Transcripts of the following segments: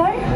নমস্কার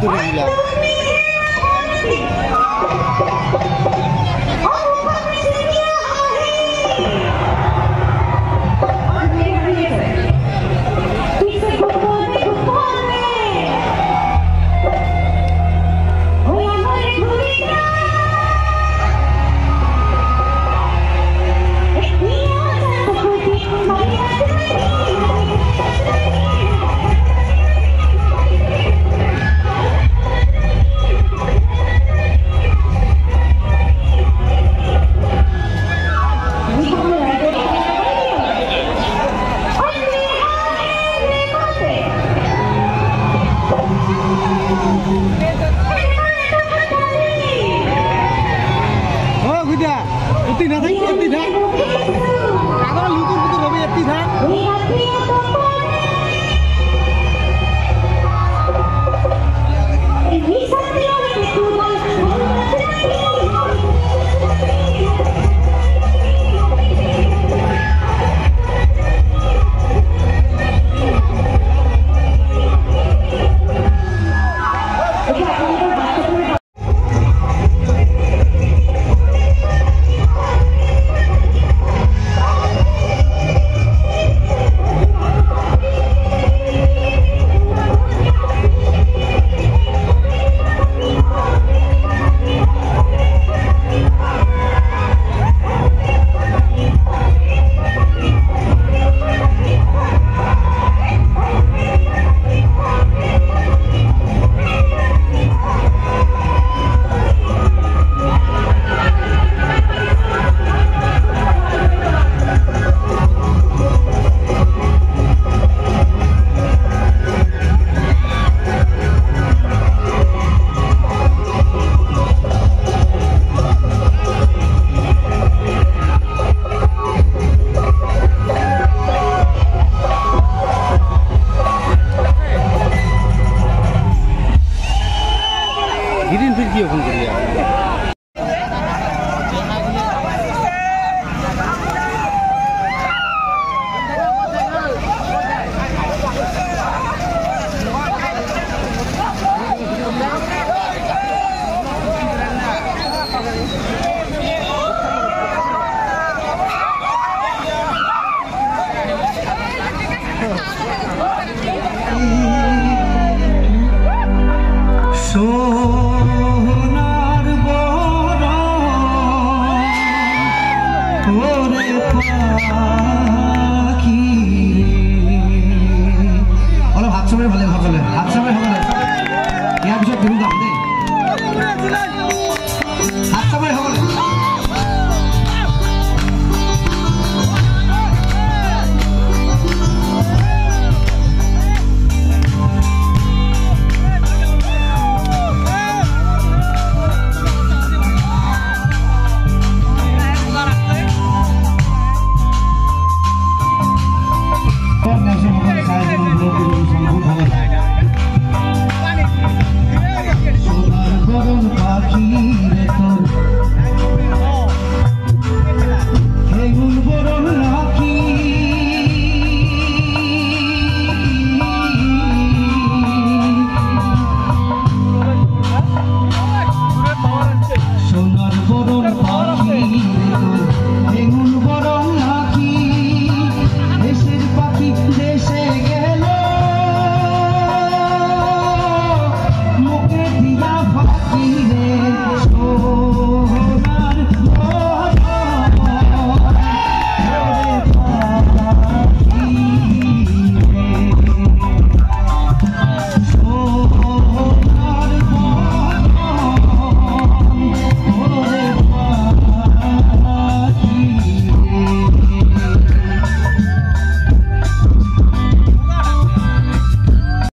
Durila. Kuda. Uti